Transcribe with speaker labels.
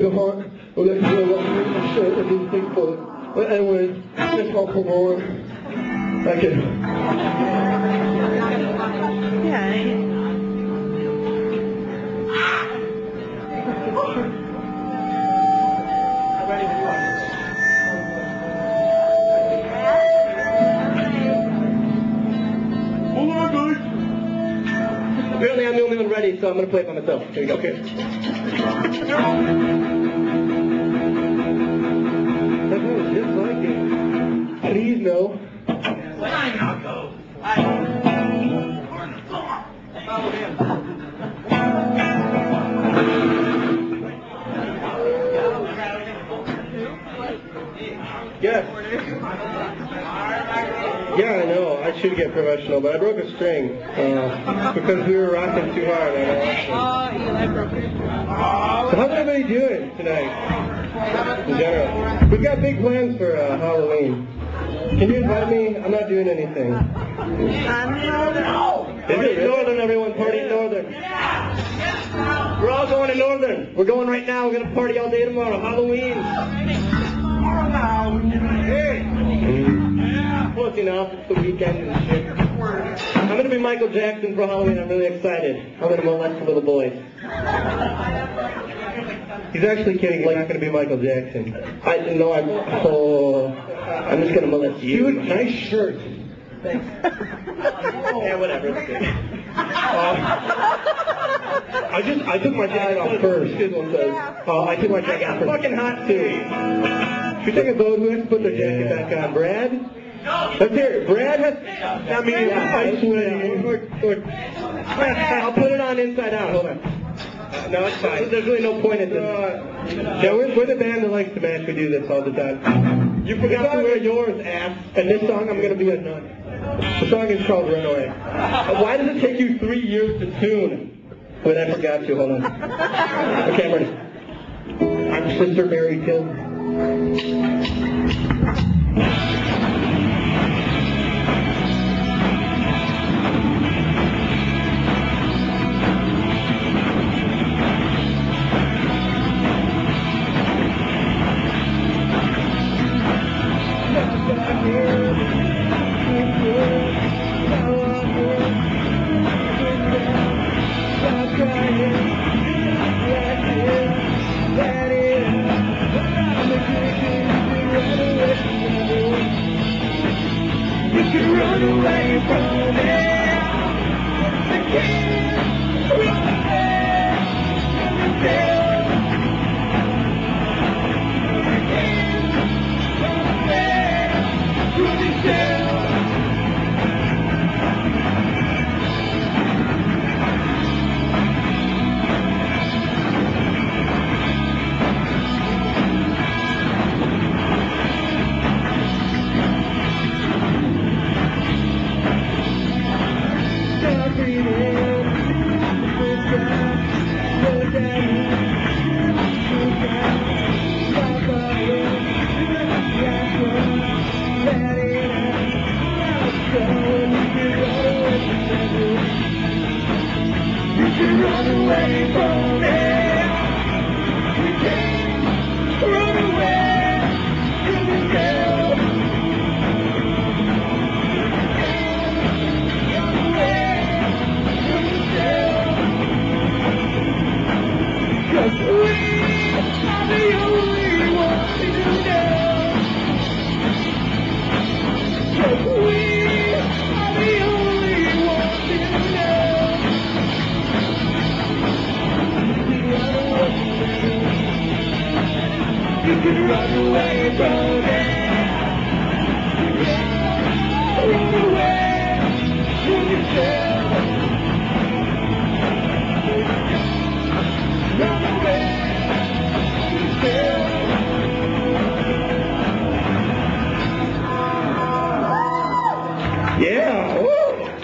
Speaker 1: your heart or let you know what you shit and these people. But go for more. Thank you. The only one ready, so I'm going to play it by myself. Here we go. Okay. That was just like it. Please no. I should get professional, but I broke a string uh, because we were rocking too hard. I know. So how's everybody doing tonight? In general, we've got big plans for uh, Halloween. Can you invite me? I'm not doing anything. Is it Northern, everyone? Party Northern. We're all going to Northern. We're going right now. We're going to party all day tomorrow. Halloween. Hey. Close enough. It's the weekend and shit. I'm going to be Michael Jackson for Halloween. I'm really excited. I'm going to molest the little boys. He's actually kidding. He's not going to be Michael Jackson. I no. I'm. Oh, I'm just going to molest you. Dude, nice shirt. Thanks. yeah, whatever. Uh, I just I took my jacket off first. Uh, I took my jacket off first. fucking hot too. Should we take a vote? Who has to put their jacket back on? Brad? Let's hear it. Brad has. I mean, I swear. I'll put it on inside out. Hold on. No, it's fine. There's really no point in this. Yeah, we're, we're the band that likes to match. We do this all the time. You forgot to wear yours, ass. And this song, I'm going to be a nun. The song is called Runaway. Uh, Why does it take you three years to tune? Wait, I forgot you. Hold on. Okay, I'm ready. I'm Sister Mary everything. Tim.
Speaker 2: You could run away from it.